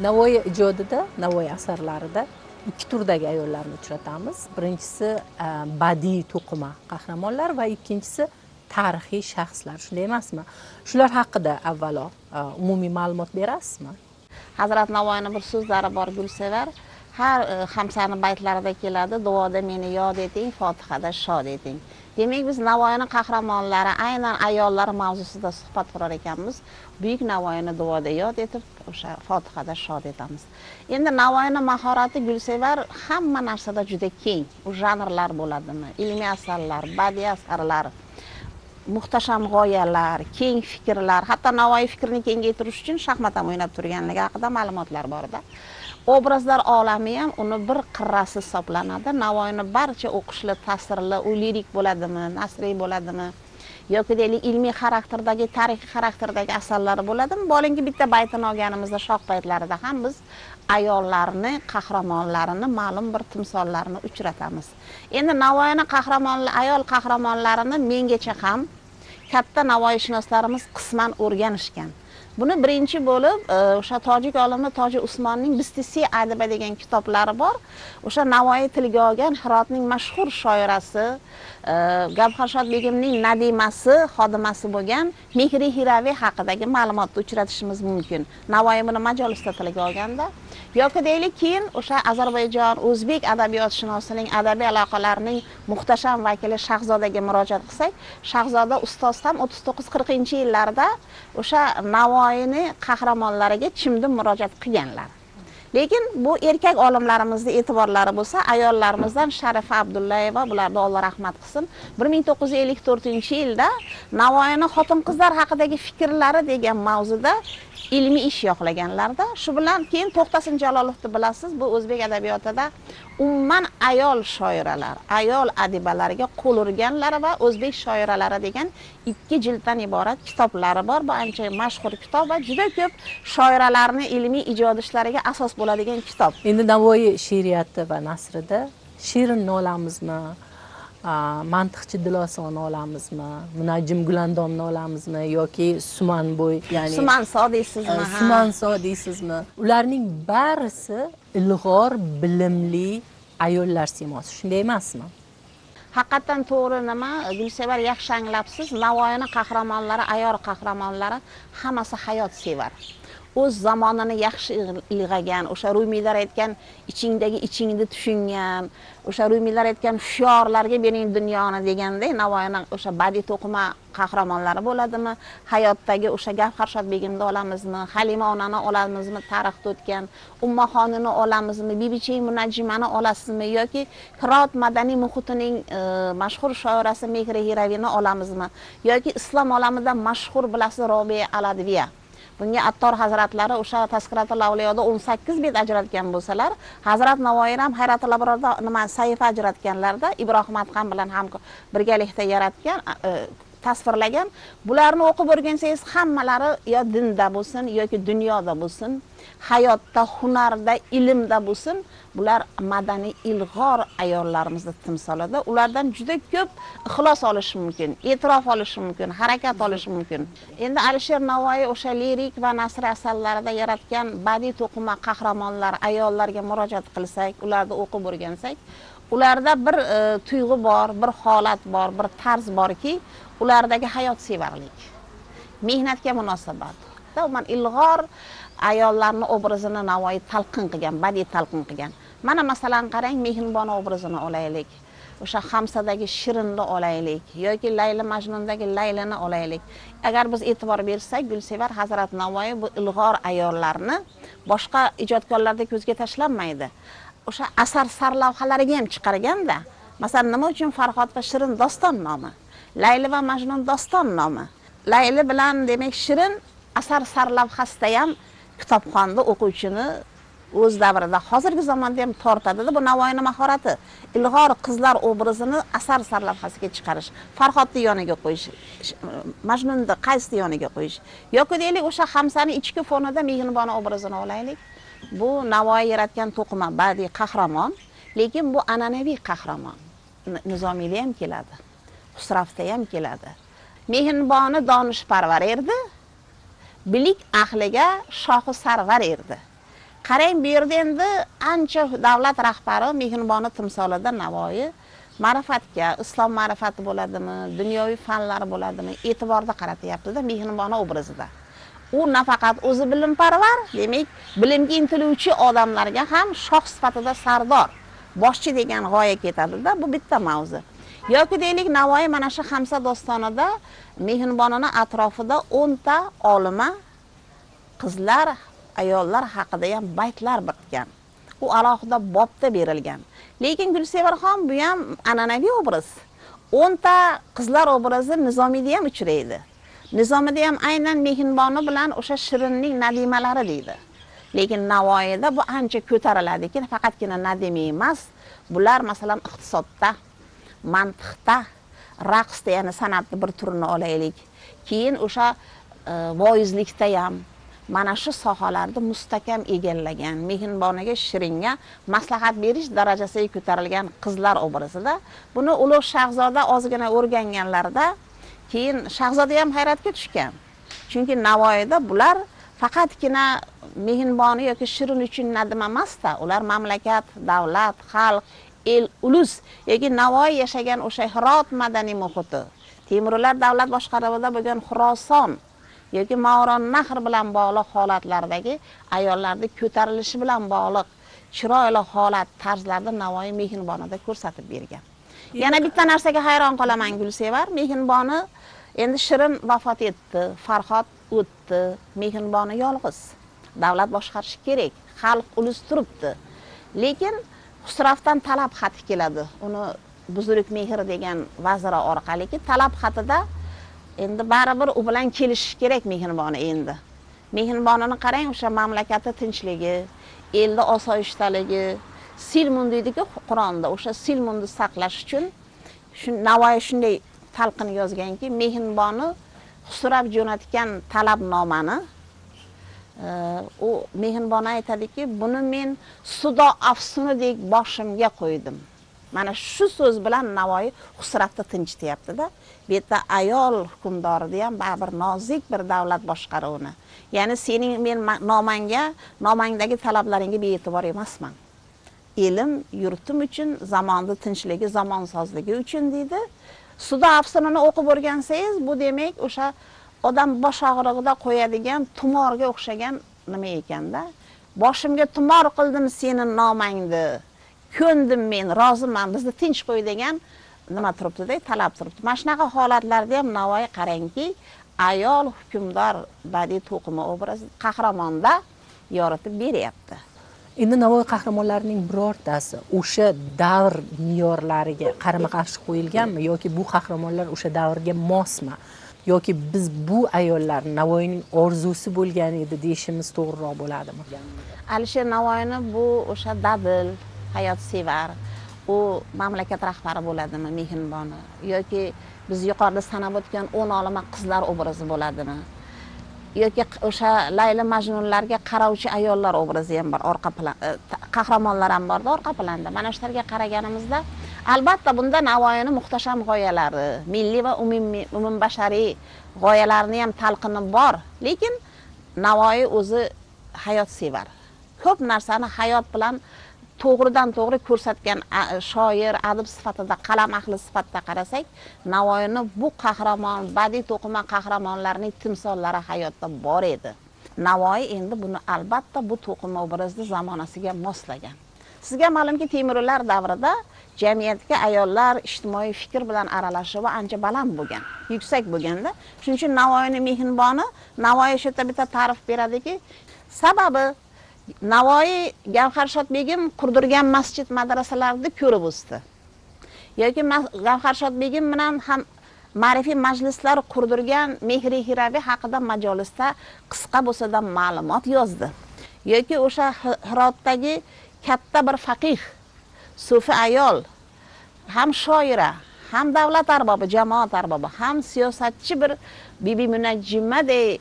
navoiy ijodida navoiy asarlarida ikki turdagi ayollarni uchratamiz. Birinchisi e, badiiy to'qima qahramonlar va ikkinchisi tarixiy shaxslar. Shunday emasmi? Shular haqida avvalo e, umumiy ma'lumot berasizmi? Hazrat navoiyni bir so'zlari bor gulsevar. Har e, hamsani baytlarida keladi. Duoda meni yod eting fotihada shod eting. Demak biz navoiyni qahramonlari aynan ayollar mavzusida suhbat qurar ekanmiz. Buyuk navoiyni duoda yod etib o'sha fotihada shod etamiz. Endi navoiyni mahorati gulsevar hamma narsada juda keng. U janrlar bo'ladimi? Ilmiy asarlar badiiy asarlar muhtasham g'oyalar keng fikrlar. Hatto navoiy fikrini kengaytirish uchun shaxmat ham o'ynab turganligi haqida ma'lumotlar borda. Obrazlar olami ham uni bir qirrasi hisoblanadi. Navoiyni barcha o'qishli ta'sirli u lirik bo'ladimi nasriy bo'ladimi yoki deylik ilmiy xarakterdagi tarixiy xarakterdagi asarlari bo'ladimi? Bolinki bitta baytini olganimizda shoh paytlarida ham biz ayollarni qahramonlarini ma'lum bir timsollarini uchratamiz. Endi navoiyni qahramonlar ayol qahramonlarini mengacha ham katta navoiyshunoslarimiz qisman o'rganishgan. Buni birinchi bo'lib e, o'sha tojik olimi toji usmonning bistisi adiba degan kitoblari bor. O'sha navoiy tilga olgan hirotning mashhur shoirasi e, gavharshod begimning nadimasi xodimasi bo'lgan mehri hiraviy haqidagi ma'lumotni uchratishimiz mumkin. Navoiy buni majolisda tilga olganda yoki deylik keyin o'sha ozarbayjon o'zbek adabiyotshunosining adabiy aloqalarining muhtasham vakili shahzodaga murojaat qilsak shahzoda ustoz ham o'ttiz to'qqiz qirqinchi yillarda o'sha navoiyni qahramonlariga chimdim murojaat qilganlar. Lekin bu erkak olimlarimizni e'tiborlari bo'lsa ayollarimizdan sharifa abdullayeva bularni alloh rahmat qilsin. bir ming to'qqiz yuz ellik to'rtinchi yilda navoiyni xotin qizlar haqidagi fikrlari degan mavzuda ilmiy ish yoqlaganlarda shu bilan keyin to'xtasin jalolovni bilasiz bu o'zbek adabiyotida umuman ayol shoiralar ayol adibalariga qo'l urganlar va o'zbek shoiralari degan ikki jilddan iborat kitoblari bor. Bu ancha mashhur kitob va juda ko'p shoiralarni ilmiy ijod ishlariga asos bo'ladigan kitob. Endi navoiy she'riyati va nasrida shirin nolamizni mantiqchi dilosoni olamizmi? Munajjim gulandonni olamizmi? Yoki sumanbo'y ya'ni sumanso deysizmi? sumanso deysizmi? Ularning barisi ilg'or bilimli ayollar siymosi. Shunday emasmi? Haqiqatdan to'g'ri nima? Gulsevar yaxshi anglabsiz. Navoiyni qahramonlari ayol qahramonlari hammasi hayot sevar o'z zamonini yaxshi ilg'agan o'sha rumiylar aytgan ichingdagi ichingni tushungan o'sha rumiylar aytgan hushyorlarga bering dunyoni deganday navoiyni o'sha badiiy to'qima qahramonlari bo'ladimi? Hayotdagi o'sha gavharshod begimni olamizmi? Halima onani olamizmi? Tarixda o'tgan ummaxonini olamizmi? Bibichey munajjimani olasizmi? Yoki hirot madaniy muhitining e, mashhur shoirasi mehri hiraviyni olamizmi? Yoki islom olamida mashhur bilasiz robiya aladviya? Bunga attor hazratlari o'sha tazkiratul avliyoda o'n sakkiz bet ajratgan bo'lsalar hazrat navoiy ham hayratul abrorda nima sahifa ajratganlarda ibrohim adham bilan ham birgalikda yaratgan e, tasvirlagan. Bularni o'qib o'rgansangiz hammalari yo dinda bo'lsin yoki dunyoda bo'lsin hayotda hunarda ilmda bo'lsin bular madaniy ilg'or ayollarimizni timsolida ulardan juda ko'p ixlos olish mumkin e'tirof olish mumkin harakat olish mumkin. Endi alisher navoiy o'sha lirik va nasr asarlarida yaratgan badiiy to'qima qahramonlar ayollarga murojaat qilsak ularni o'qib o'rgansak ularda bir e, tuyg'u bor bir holat bor bir tarz borki ulardagi hayotsevarlik mehnatga munosabat umuman ilg'or ayollarni obrazini navoiy talqin qilgan badiiy talqin qilgan. Mana masalan qarang mehribona obrazini olaylik o'sha hamsadagi shirinni olaylik yoki layli majnundagi laylini olaylik. Agar biz e'tibor bersak gulsevar hazrat navoiy bu ilg'or ayollarni boshqa ijodkorlarda ko'zga tashlanmaydi. O'sha asar sarlavhalariga ham chiqarganda masalan nima uchun farhod va shirin doston nomi? Layli va majnun doston nomi. Layli bilan demak shirin asar sarlavhasida ham kitobxonda o'quvchini o'z davrida hozirgi zamonda ham tortadida bu navoiyni mahorati. Ilg'or qizlar obrazini asar sarlavhasiga chiqarish. Farhodni yoniga qo'yish majnunni qaysni yoniga qo'yish. Yoki deylik o'sha hamsani ichki fonida mehribona obrazini olaylik. Bu navoiy yaratgan to'qima badiiy qahramon lekin bu an'anaviy qahramon. Nizomiyda ham keladi. Xusravda ham keladi. Mehnboni donishparvar erdi bilik ahliga shohi sarvar erdi. Qarang bu yerda endi ancha davlat rahbari Mehnboni timsolida navoiy ma'rifatga islom ma'rifati bo'ladimi dunyoviy fanlar bo'ladimi e'tiborda qaratyaptida Mehnboni obrazida. U nafaqat o'zi bilimparvar demak bilimga intiluvchi odamlarga ham shoh sifatida sardor boshchi degan g'oya ketadida bu bitta mavzu. Yoki deylik navoiy mana shu hamsa dostonida mehribonona atrofida o'nta olima qizlar ayollar haqida ham baytlar bitgan u alohida bobda berilgan. Lekin gulsevarxon bu ham an'anaviy obraz. O'nta qizlar obrazi nizomiyda ham uchraydi. Nizomida ham aynan mehriboni bilan o'sha shirinning nadimalari deydi. Lekin navoiyda bu ancha ko'tariladiki faqatgina nadima emas. Bular masalan iqtisodda mantiqda raqsda ya'ni san'atni bir turini olaylik. Keyin o'sha e, voizlikda ham mana shu sohalarni mustahkam egallagan mehnbonaga shiringa maslahat berish darajasiga ko'tarilgan qizlar obrazida buni ulug' shahzoda ozgina o'rganganlarida keyin shahzoda ham hayratga tushgan. Chunki navoiyda bular faqatgina mehriboni yoki shirin uchun nadim emasda ular mamlakat davlat xalq el ulus yoki navoiy yashagan o'sha hirot madaniy muhiti. Temuriylar davlat boshqaruvida bo'lgan xuroson yoki mavron nahr bilan bog'liq holatlardagi ayollarni ko'tarilishi bilan bog'liq chiroyli holat tarzlarni navoiy mehribonida ko'rsatib bergan. Yana bitta narsaga hayron qolaman gulsevar. Mehriboni endi shirin vafot etdi farhod o'tdi. Mehriboni yolg'iz. Davlat boshqarishi kerak xalq ulus turibdi. Lekin xusravdan talab xati keladi. Uni Buzuruk mehr degan vaziri orqaliki talab xatida endi baribir u bilan kelishish kerak Mehribona endi. Mehribonini qarang o'sha mamlakatni tinchligi elni osoyishtaligi silmun deydiku qur'onda o'sha silmunni saqlash uchun shu navoiy shunday talqin yozganki mehriboni xusrav jo'natgan talabnomani u mehribon aytadiki buni men sudo afsunidek boshimga qo'ydim. Mana shu so'z bilan navoiy husratni tinchityaptida. Bu yerda ayol hukmdorida ham baribir nozik bir davlat boshqaruvini. Ya'ni sening men nomangga nomangdagi talablaringga bee'tibor emasman. Ilm yurtim uchun zamonni tinchligi zamonsozligi uchun deydi. Sudo afsunini o'qib o'rgansangiz bu demak o'sha odam bosh og'rig'ida qo'yadigan tumorga o'xshagan nima ekanda boshimga tumor qildim seni nomangni. Ko'ndim men roziman. Bizni tinch qo'y degan nima turibdida talab turibdi. Mana shunaqa holatlarda ham navoiy qarangki ayol hukmdor badiiy to'qima obrazi qahramonda yoritib beryapti. Endi navoiy qahramonlarining birortasi o'sha davr me'yorlariga qarama qarshi qo'yilganmi yoki bu qahramonlar o'sha davrga mosmi? Yoki biz bu ayollar navoiyning orzusi bo'lgan edi deyishimiz to'g'riroq bo'ladimi? Alisher navoiyni bu o'sha dadil hayotsevar u mamlakat rahbari bo'ladimi mehriboni? Yoki biz yuqorida sanab o'tgan o'n olima qizlar obrazi bo'ladimi? Yoki o'sha layli majnunlarga qarovchi ayollar obrazi ham bor orqa plan e, qahramonlar ham borda orqa planda. Mana shularga qaraganimizda albatta bunda navoiyni muhtasham g'oyalari milliy va umumbashariy g'oyalarini ham talqini bor lekin navoiy o'zi hayotsevar. Ko'p narsani hayot bilan to'g'ridan to'g'ri ko'rsatgan shoir adib sifatida qalam ahli sifatida qarasak navoiyni bu qahramon badiiy to'qima qahramonlarining timsollari hayotda bor edi. Navoiy endi buni albatta bu to'qima obrazni zamonasiga moslagan sizga ma'lumki temuriylar davrida jamiyatga ayollar ijtimoiy fikr bilan aralashuvi ancha baland bo'lgan yuksak bo'lganda. Shuning uchun navoiyni mehriboni navoiy shu yerda bitta ta'rif beradiki sababi navoiy gavharshod begim qurdirgan masjid madrasalarni ko'rib o'sdi. Yoki gavharshod begim bilan ham ma'rifiy majlislar qurdirgan mehri hiraviy haqida majolisda qisqa bo'lsa-da ma'lumot yozdi. Yoki o'sha hirotdagi katta bir faqih sufi ayol ham shoira ham davlat arbobi jamoat arbobi ham siyosatchi bir bibi munajjimadek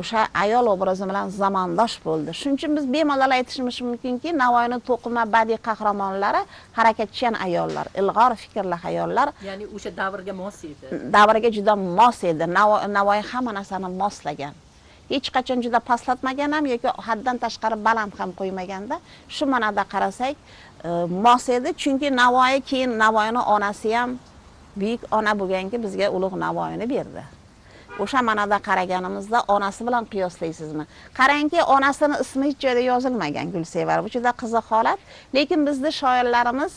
o'sha ayol obrazi bilan zamondosh bo'ldi. Shuning uchun biz bemalol aytishimiz mumkinki navoiyni to'qima badiiy qahramonlari harakatchan ayollar ilg'or fikrli ayollar ya'ni o'sha davrga mos edi. davrga juda mos edi. Navoiy hamma narsani moslagan. Hech qachon juda pastlatmagan ham yoki haddan tashqari baland ham qo'ymaganda. Shu ma'noda qarasak mos edi. Chunki navoiy keyin navoiyni onasi ham buyuk ona bo'lganki bizga ulug' navoiyni berdi. O'sha ma'noda qaraganimizda onasi bilan qiyoslaysizmi qarangki onasini ismi hech joyda yozilmagan gulsevar. Bu juda qiziq holat. Lekin bizni shoirlarimiz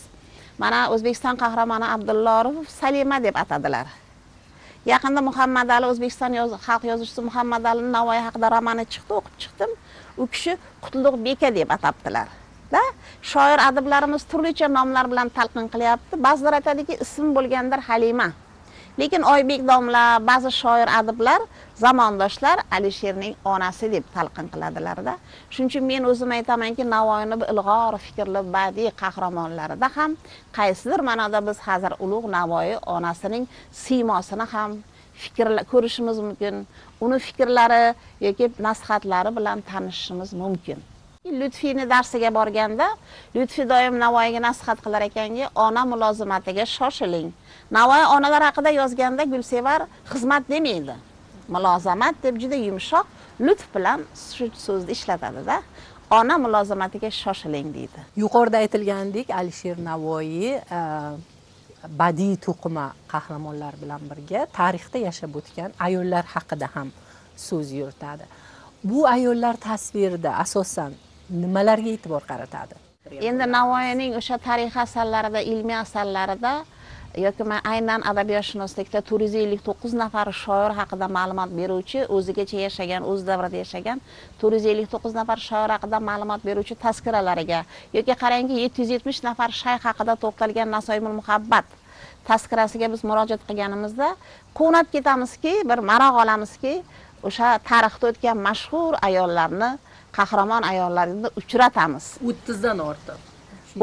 mana o'zbekiston qahramoni abdullorov salima deb atadilar. Yaqinda muhammad ali o'zbekiston xalq yozuvchisi muhammad alini navoiy haqida romani chiqdi o'qib chiqdim. U kishi qutlug' beka deb atabdilar da shoir adiblarimiz turlicha nomlar bilan talqin qilyapti. Ba'zilar aytadiki ism bo'lgandir halima. Lekin oybek domla ba'zi shoir adiblar zamondoshlar alisherning onasi deb talqin qiladilarda. Shuning uchun men o'zim aytamanki navoiyni ilg'or fikrli badiiy qahramonlarida ham qaysidir ma'noda biz hozir ulug' navoiy onasining siymosini ham fikrlar ko'rishimiz mumkin uni fikrlari yoki nasihatlari bilan tanishishimiz mumkin. Lutfiyni darsiga borganda lutfiy doim navoiyga nasihat qilar ekanki ona mulozimatiga shoshiling. Navoiy onalar haqida yozganda gulsevar xizmat demaydi. Mulozamat deb juda yumshoq lutf bilan shu so'zni ishlatadida. Ona mulozamatiga shoshiling deydi. Yuqorida aytilgandek alisher navoiy e, badiiy to'qima qahramonlar bilan birga tarixda yashab o'tgan ayollar haqida ham so'z yuritadi. Bu ayollar tasvirida asosan nimalarga e'tibor qaratadi? Endi navoiyning o'sha tarixiy asarlarida ilmiy asarlarida yoki man aynan adabiyotshunoslikda to'rt yuz ellik to'qqiz nafar shoir haqida ma'lumot beruvchi o'zigacha yashagan o'z davrida yashagan to'rt yuz ellik to'qqiz nafar shoir haqida ma'lumot beruvchi tazkiralariga yoki qarangki yetti yuz yetmish nafar shayx haqida to'xtalgan nasoimul muhabbat tazkirasiga biz murojaat qilganimizda quvnab ketamizki bir maroq olamizki o'sha tarixda o'tgan mashhur ayollarni qahramon ayollarni uchratamiz. O'ttizdan ortiq.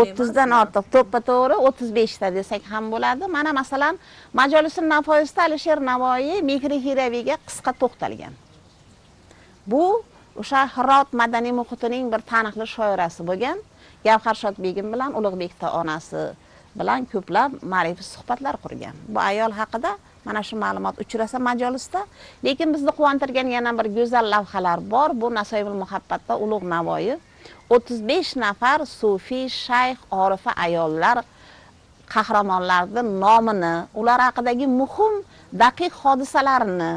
O'ttizdan ortiq. To'ppa to'g'ri o'ttiz beshta desak ham bo'ladi. Mana masalan majolisi nafoisda alisher navoiy mehri hiraviyga qisqa to'xtalgan. Bu o'sha hirot madaniy muhitining bir taniqli shoirasi bo'lgan. Gavharshod begim bilan ulug'bekda onasi bilan ko'plab ma'rifiy suhbatlar qurgan. Bu ayol haqida mana shu ma'lumot uchrasa majolisda. Lekin bizni quvontirgan yana bir go'zal lavhalar bor. Bu nasoibul muhabbatda ulug' navoiy. o'ttiz besh nafar sufiy shayx orifa ayollar qahramonlarni nomini ular haqidagi muhim daqiq hodisalarini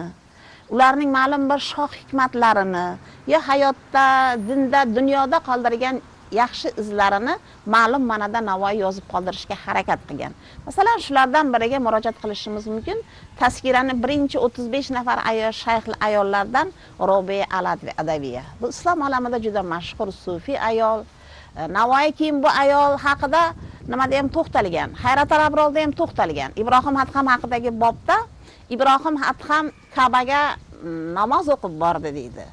ularning ma'lum bir shoh hikmatlarini yo hayotda dinda dunyoda qoldirgan yaxshi izlarini ma'lum ma'noda navoiy yozib qoldirishga harakat qilgan. Masalan shulardan biriga murojaat qilishimiz mumkin. Taskirani birinchi o'ttiz besh nafar ayol shayx ayollardan robiya Aladvi adaviya. Bu islom olamida juda mashhur sufiy ayol. E, navoiy keyin bu ayol haqida nimada ham to'xtalgan? Hayrat Abrolda ham to'xtalgan. Ibrohim adham haqidagi bobda ibrohim adham kabaga mm, namoz o'qib bordi deydi.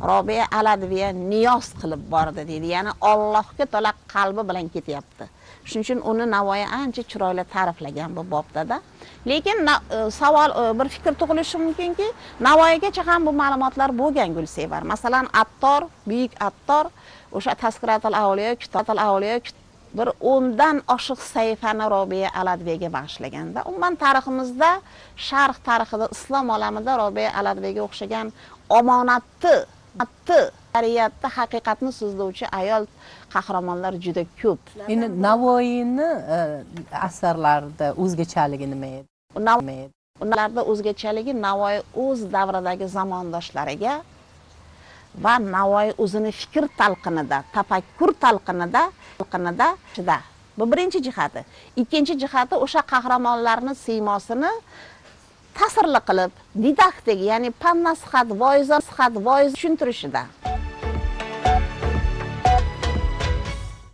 Robiya aladviya niyoz qilib bordi deydi. Ya'ni ollohga to'la qalbi bilan ketyapti. Shuning uchun uni navoiy ancha chiroyli ta'riflagan bu bobdada. Lekin e, savol e, bir fikr tug'ilishi mumkinki navoiygacha ham bu ma'lumotlar bo'lgan gulsevar. Masalan attor buyuk attor o'sha taskiratul avliyo kitobatul avliyo bir o'ndan oshiq sayfani robiya aladviyaga bag'ishlaganda umuman tariximizda sharq tarixida islom olamida robiya aladviyaga o'xshagan omonatni shariatda haqiqatni so'zlovchi ayol qahramonlar juda ko'p. Endi navoiyni e, asarlarida o'zgachaligi nima edi? Ularda o'zgachaligi navoiy o'z davridagi zamondoshlariga va navoiy o'zini fikr talqinida tafakkur talqinida talqinida bu birinchi jihati. Ikkinchi jihati o'sha qahramonlarni siymosini ta'sirli qilib didaktik ya'ni pan nasihat voiza nasihat voiz tushuntirishida